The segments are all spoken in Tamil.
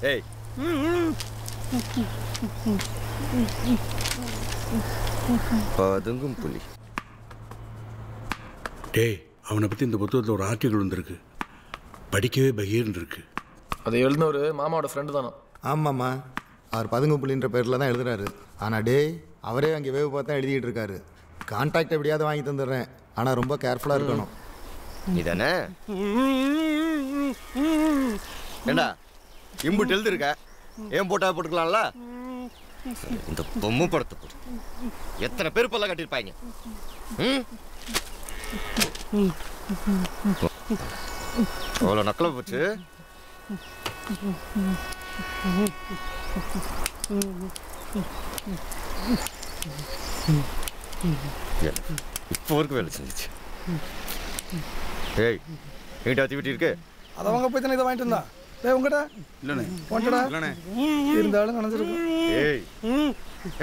ஏய். பதுங்கும் புலி. டேய் அவனை பற்றி இந்த புத்தகத்தில் ஒரு ஆர்டிக்கல் வந்திருக்கு. படிக்கவே பகீர்னு இருக்கு. அதை எழுதினவர் மாமாவோட ஃப்ரெண்டு தானோ? ஆமாம்மா. அவர் பதுங்கு புள்ளின்ற பேரில் தான் எழுதுறாரு. ஆனால் டேய் அவரே அங்கே வேவு பார்த்தா எழுதிட்டு இருக்காரு. கான்டாக்ட் எப்படியாவது வாங்கி தந்துடுறேன். ஆனால் ரொம்ப கேர்ஃபுல்லாக இருக்கணும். இதானே ஏண்டா இம்புட்டு எழுதிருக்க? ஏன் போட்டா போட்டுக்கலாம்ல? இந்த பொம்மை படத்தை போடு. எத்தனை பேர் பல்ல கட்டியிருப்பாங்க? அவ்வளோ நக்கலை போச்சு? இப்போ வரைக்கும் வேலை செஞ்சிச்சு. ஏய் எங்கிட்ட ஆக்டிவிட்டி இருக்கு. அது அவங்க போய் தானே இதை வாங்கிட்டு வந்தா? டேய் உங்கடா. இல்லைண்ணே. இல்லைண்ணே. இருந்தாலும் நினைச்சிருக்கும் ஏய்.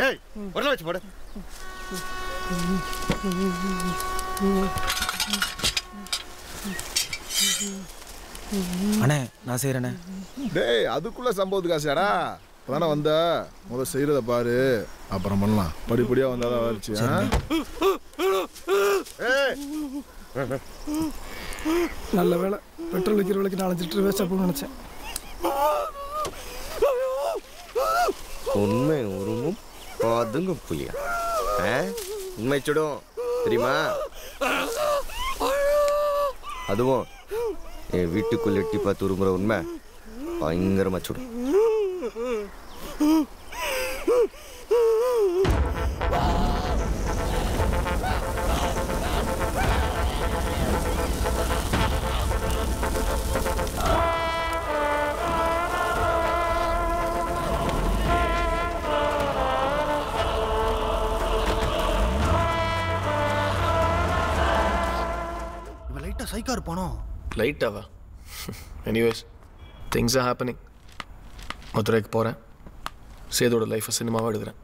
ஏய் உடனே வச்சு போடு. அண்ணே நான் செய்கிறேண்ணே டேய் அதுக்குள்ள சம்பவத்துக்கு ஆசையாடா. இப்பதானே வந்த. முதல்ல செய்யறத பாரு. அப்புறம் பண்ணலாம். படிப்படியா வந்தாதான் ஏய். நல்ல வேலை பெட்ரோல் விற்கிற வேலைக்கு நாலஞ்சு லிட்டர் வேஸ்ட் ஆகும்னு நினச்சேன். உண்மை உருமும் பாதுங்க புலியா. உண்மை சுடும். தெரியுமா? அதுவும் என் வீட்டுக்குள்ள எட்டி பார்த்து உருமுற உண்மை. பயங்கரமா சுடும். இவன் லைட்டாக இருப்பானோ? லைட்டாவா எனிவேஸ் திங்ஸ் ஆர் ஹேப்பனிங் மதுரைக்கு போகிறேன் சேதோட லைஃப்பை சினிமாவாக எடுக்கிறேன்.